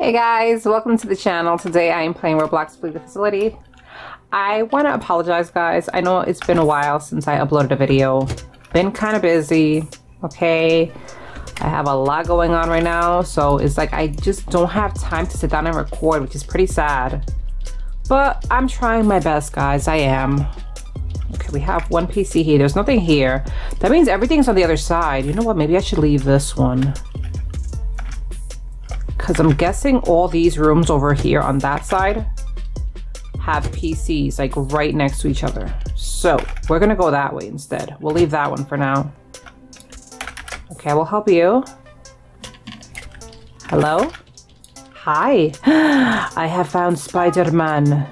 Hey guys, welcome to the channel. Today I am playing Roblox Flee the Facility. I want to apologize guys. I know it's been a while since I uploaded a video. Been kind of busy, okay? I have a lot going on right now, so it's like I just don't have time to sit down and record, which is pretty sad. But I'm trying my best guys, I am. Okay, we have one PC here. There's nothing here. That means everything's on the other side. You know what? Maybe I should leave this one because I'm guessing all these rooms over here on that side have PCs like right next to each other. So we're gonna go that way instead. We'll leave that one for now. Okay, we'll help you. Hello? Hi. I have found Spider-Man.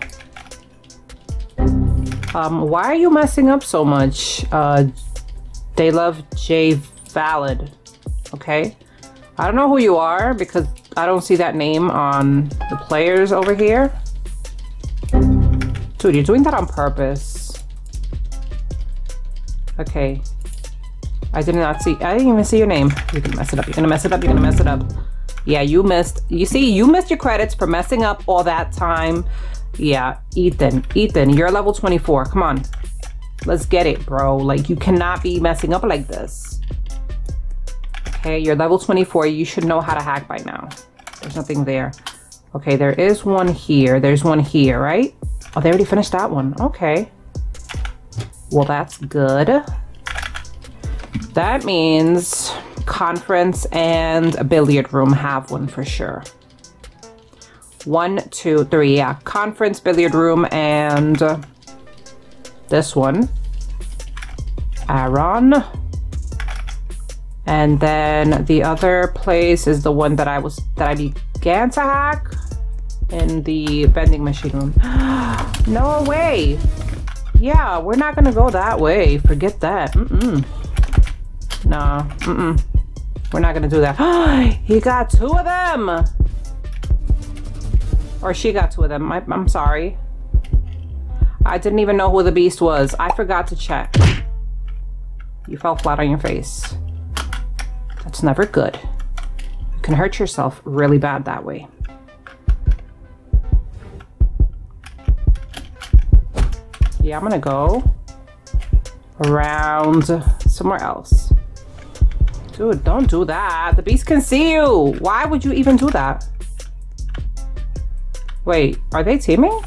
Um, why are you messing up so much? Uh, they love J Valid. Okay. I don't know who you are because I don't see that name on the players over here. Dude, you're doing that on purpose. Okay. I did not see, I didn't even see your name. You're gonna mess it up, you're gonna mess it up, you're gonna mess it up. Yeah, you missed, you see, you missed your credits for messing up all that time. Yeah, Ethan, Ethan, you're level 24, come on. Let's get it, bro. Like, you cannot be messing up like this. Okay, you're level 24. You should know how to hack by now. There's nothing there. Okay, there is one here. There's one here, right? Oh, they already finished that one. Okay. Well, that's good. That means conference and a billiard room have one for sure. One, two, three. Yeah, conference, billiard room, and this one. Aaron. And then the other place is the one that I was that I began to hack in the vending machine room. no way. Yeah, we're not gonna go that way. Forget that. Mm-mm. No, mm-mm. We're not gonna do that. he got two of them. Or she got two of them. I, I'm sorry. I didn't even know who the beast was. I forgot to check. You fell flat on your face. That's never good. You can hurt yourself really bad that way. Yeah, I'm gonna go around somewhere else. Dude, don't do that. The beast can see you. Why would you even do that? Wait, are they teaming?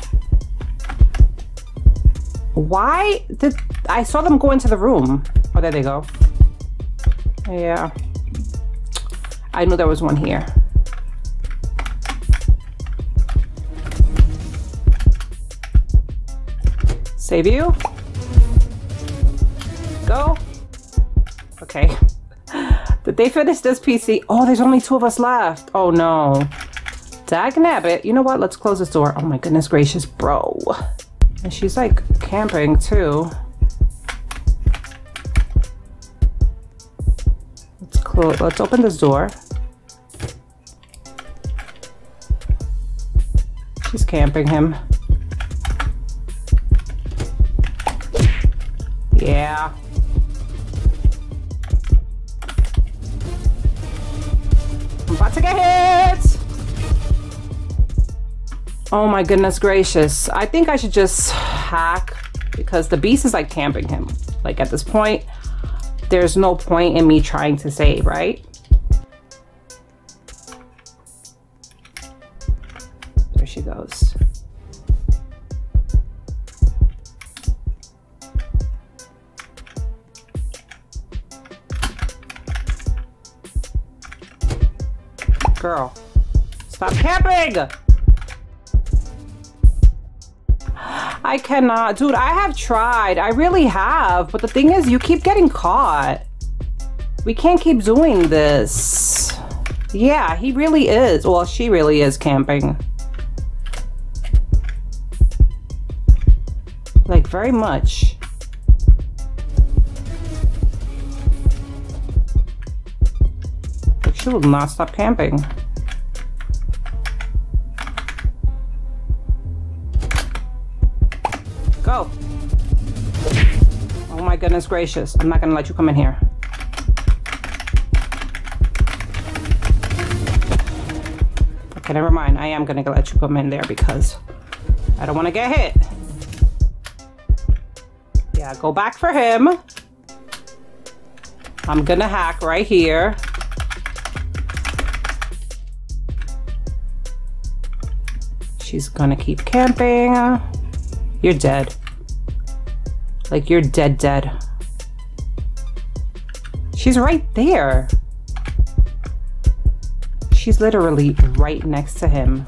Why did I saw them go into the room? Oh, there they go. Yeah. I knew there was one here. Save you. Go. Okay. Did they finish this PC? Oh, there's only two of us left. Oh no. Dag nabbit. You know what? Let's close this door. Oh my goodness gracious, bro. And she's like camping too. Let's. Let's open this door. She's camping him. Yeah. I'm about to get hit! Oh my goodness gracious. I think I should just hack because the beast is like camping him. Like at this point, there's no point in me trying to save, right? There she goes. Girl, stop camping! I cannot. Dude, I have tried. I really have. But the thing is, you keep getting caught. We can't keep doing this. Yeah, he really is. Well, she really is camping. Like, very much. Like, she will not stop camping. Goodness gracious. I'm not gonna let you come in here. Okay, never mind. I am gonna let you come in there because I don't want to get hit. Yeah, go back for him. I'm gonna hack right here. She's gonna keep camping. You're dead. Like, you're dead, dead. She's right there. She's literally right next to him.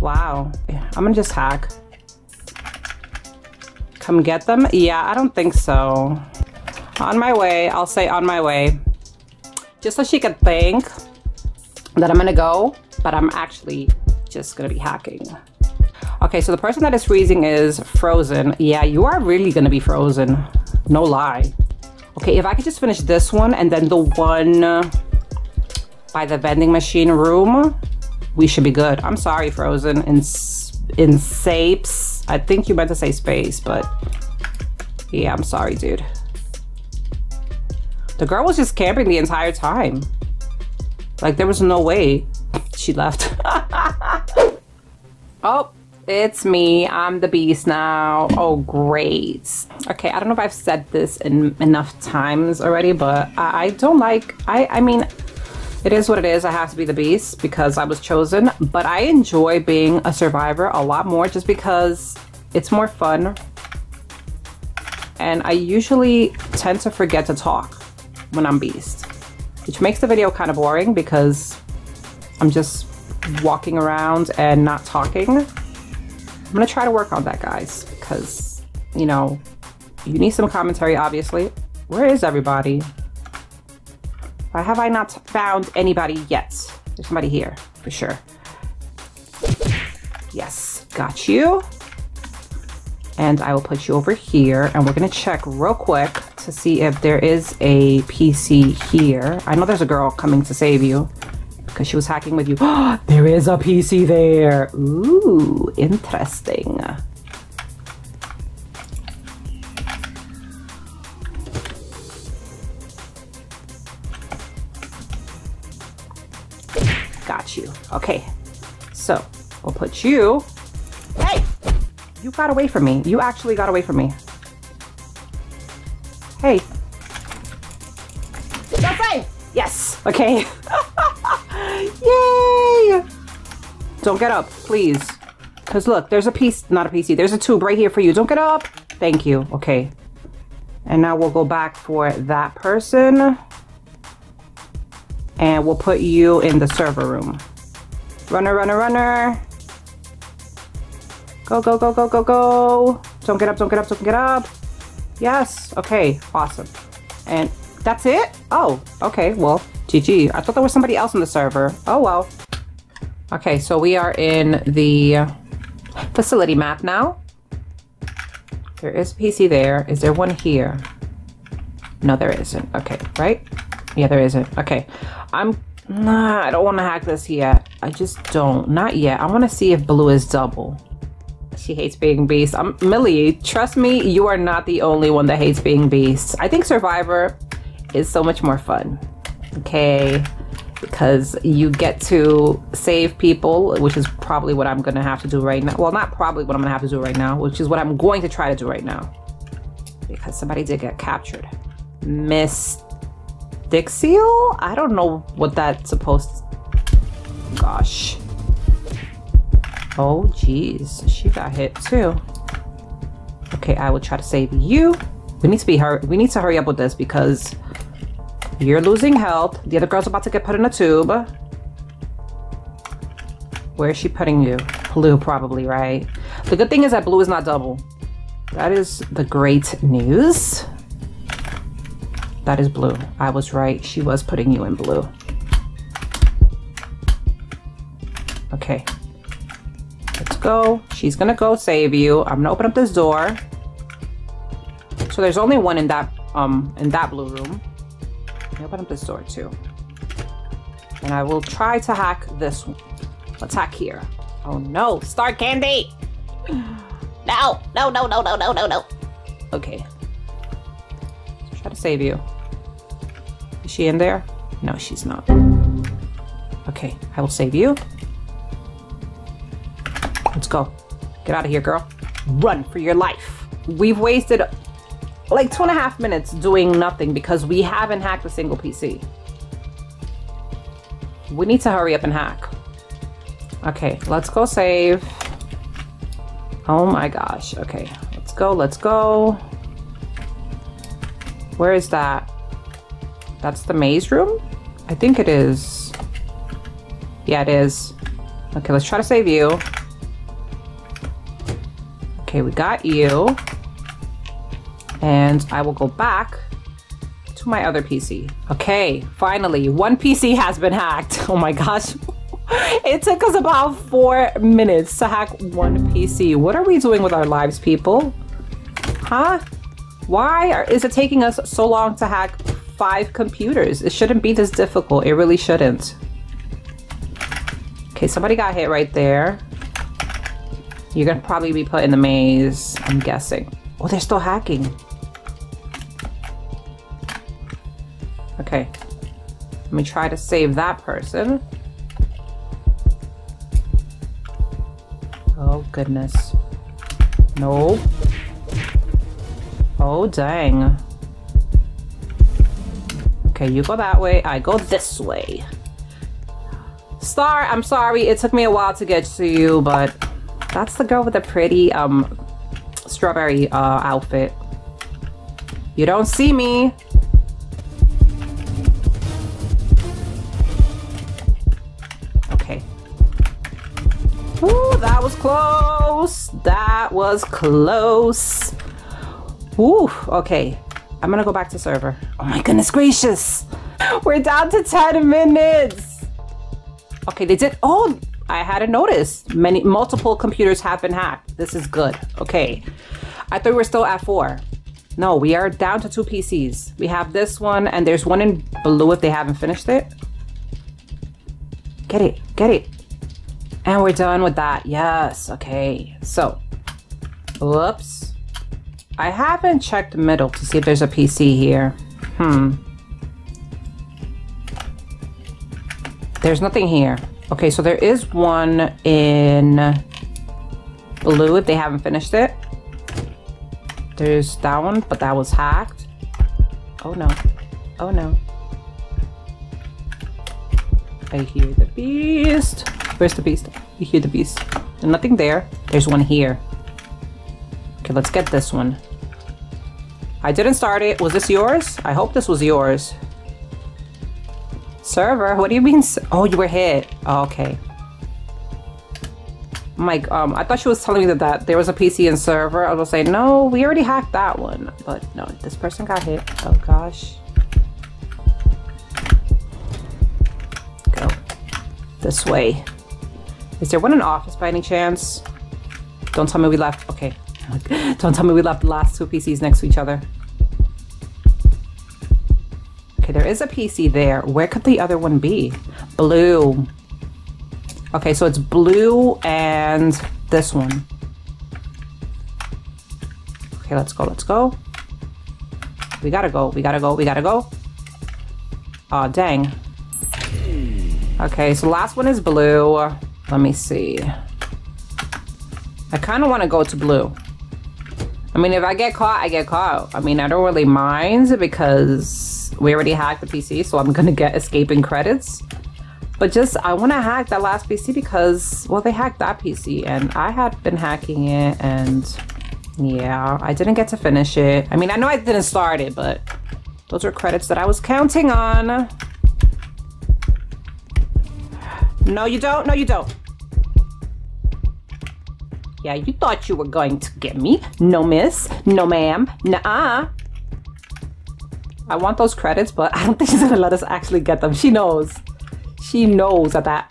Wow. I'm gonna just hack. Come get them? Yeah, I don't think so. On my way. I'll say on my way. Just so she could think that I'm gonna go, but I'm actually just gonna be hacking. Okay, so the person that is freezing is frozen. Yeah, you are really gonna be frozen. No lie. Okay, if I could just finish this one and then the one by the vending machine room, we should be good. I'm sorry, Frozen. In, in Sapes. I think you meant to say space, but yeah, I'm sorry, dude. The girl was just camping the entire time. Like, there was no way she left. oh, it's me. I'm the beast now. Oh, great. Okay, I don't know if I've said this in enough times already, but I, I don't like, I, I mean, it is what it is. I have to be the beast because I was chosen, but I enjoy being a survivor a lot more just because it's more fun. And I usually tend to forget to talk when I'm beast, which makes the video kind of boring because I'm just walking around and not talking. I'm gonna try to work on that, guys, because, you know, you need some commentary, obviously. Where is everybody? Why have I not found anybody yet? There's somebody here, for sure. Yes, got you. And I will put you over here, and we're gonna check real quick to see if there is a PC here. I know there's a girl coming to save you because she was hacking with you. there is a PC there. Ooh, interesting. Got you. Okay. So, we'll put you... Hey! You got away from me. You actually got away from me. Hey. Yes. Okay. Don't get up, please. Because look, there's a piece, not a PC, there's a tube right here for you. Don't get up. Thank you. Okay. And now we'll go back for that person. And we'll put you in the server room. Runner, runner, runner. Go, go, go, go, go, go. Don't get up, don't get up, don't get up. Yes. Okay. Awesome. And that's it? Oh, okay. Well, GG. I thought there was somebody else in the server. Oh, well. Okay, so we are in the facility map now. There is a PC there. Is there one here? No, there isn't. Okay, right? Yeah, there isn't. Okay. I'm... Nah, I don't want to hack this yet. I just don't. Not yet. I want to see if blue is double. She hates being beast. Um, Millie, trust me, you are not the only one that hates being beast. I think Survivor is so much more fun okay because you get to save people which is probably what i'm gonna have to do right now. Well not probably what i'm gonna have to do right now which is what i'm going to try to do right now. Because somebody did get captured. Miss Dixie? i don't know what that's supposed to... gosh. Oh jeez. she got hit too. Okay i will try to save you. We need to be hurry we need to hurry up with this because you're losing health. The other girl's about to get put in a tube. Where is she putting you? Blue, probably, right? The good thing is that blue is not double. That is the great news. That is blue. I was right. She was putting you in blue. Okay. Let's go. She's gonna go save you. I'm gonna open up this door. So there's only one in that um in that blue room. Open up this door too. And I will try to hack this one. Let's hack here. Oh no, Star Candy! No, no, no, no, no, no, no, no. Okay. Let's try to save you. Is she in there? No, she's not. Okay, I will save you. Let's go. Get out of here, girl. Run for your life. We've wasted like two and a half minutes doing nothing because we haven't hacked a single PC. We need to hurry up and hack. Okay, let's go save. Oh my gosh. Okay, let's go, let's go. Where is that? That's the maze room? I think it is. Yeah, it is. Okay, let's try to save you. Okay, we got you. And I will go back to my other PC. Okay, finally, one PC has been hacked. Oh my gosh. it took us about four minutes to hack one PC. What are we doing with our lives, people? Huh? Why are, is it taking us so long to hack five computers? It shouldn't be this difficult. It really shouldn't. Okay, somebody got hit right there. You're gonna probably be put in the maze, I'm guessing. Oh, they're still hacking. Okay. Let me try to save that person. Oh, goodness. No. Oh, dang. Okay, you go that way. I go this way. Star, I'm sorry. It took me a while to get to you, but that's the girl with the pretty um strawberry uh, outfit. You don't see me. That was close. That was close. Ooh, okay. I'm gonna go back to server. Oh my goodness gracious. We're down to 10 minutes. Okay, they did. Oh, I hadn't noticed. Many multiple computers have been hacked. This is good. Okay. I thought we were still at four. No, we are down to two PCs. We have this one and there's one in blue if they haven't finished it. Get it, get it. And we're done with that. Yes, okay. So, whoops. I haven't checked the middle to see if there's a PC here. Hmm. There's nothing here. Okay, so there is one in blue if they haven't finished it. There's that one, but that was hacked. Oh no. Oh no. I hear the beast. Where's the beast? You hear the beast. Nothing there. There's one here. Okay, let's get this one. I didn't start it. Was this yours? I hope this was yours. Server? What do you mean? Oh, you were hit. Oh, okay. Mike, um, I thought she was telling me that, that there was a PC and server. I was say, no, we already hacked that one. But no, this person got hit. Oh gosh. Go. This way. Is there one in office by any chance? Don't tell me we left. Okay. Don't tell me we left the last two PCs next to each other. Okay, there is a PC there. Where could the other one be? Blue. Okay, so it's blue and this one. Okay, let's go, let's go. We gotta go, we gotta go, we gotta go. Oh, dang. Okay, so last one is blue. Let me see. I kind of want to go to blue. I mean, if I get caught, I get caught. I mean, I don't really mind because we already hacked the PC, so I'm gonna get escaping credits. But just, I wanna hack that last PC because, well, they hacked that PC and I had been hacking it and yeah, I didn't get to finish it. I mean, I know I didn't start it, but those were credits that I was counting on. No, you don't. No, you don't. Yeah, you thought you were going to get me. No, miss. No, ma'am. Nuh-uh. I want those credits, but I don't think she's gonna let us actually get them. She knows. She knows that that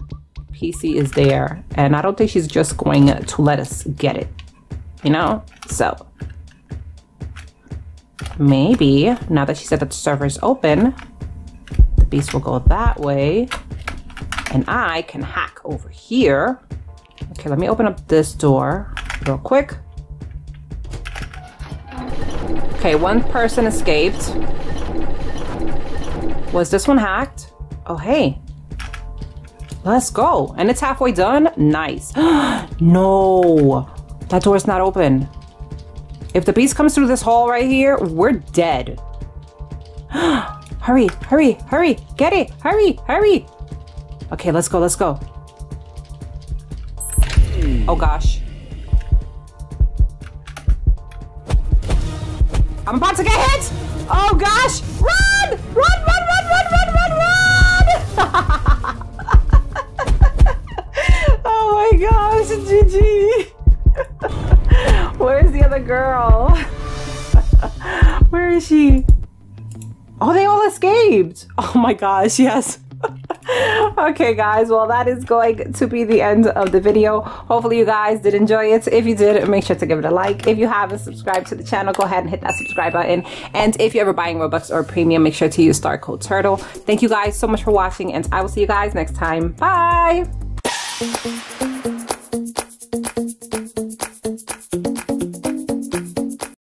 PC is there. And I don't think she's just going to let us get it. You know? So. Maybe, now that she said that the server is open, the beast will go that way. And I can hack over here. Okay, let me open up this door real quick. Okay, one person escaped. Was this one hacked? Oh, hey. Let's go. And it's halfway done. Nice. no, that door's not open. If the beast comes through this hall right here, we're dead. hurry, hurry, hurry. Get it. Hurry, hurry. Okay, let's go, let's go. Oh gosh. I'm about to get hit! Oh gosh! Run! Run, run, run, run, run, run, run! oh my gosh, GG! Where's the other girl? Where is she? Oh, they all escaped! Oh my gosh, yes okay guys well that is going to be the end of the video. Hopefully you guys did enjoy it. If you did make sure to give it a like. If you haven't subscribed to the channel go ahead and hit that subscribe button. And if you're ever buying robux or premium make sure to use star code turtle. Thank you guys so much for watching and i will see you guys next time. Bye